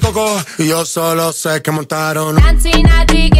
coco y yo solo sé que montaron. Dancing, I.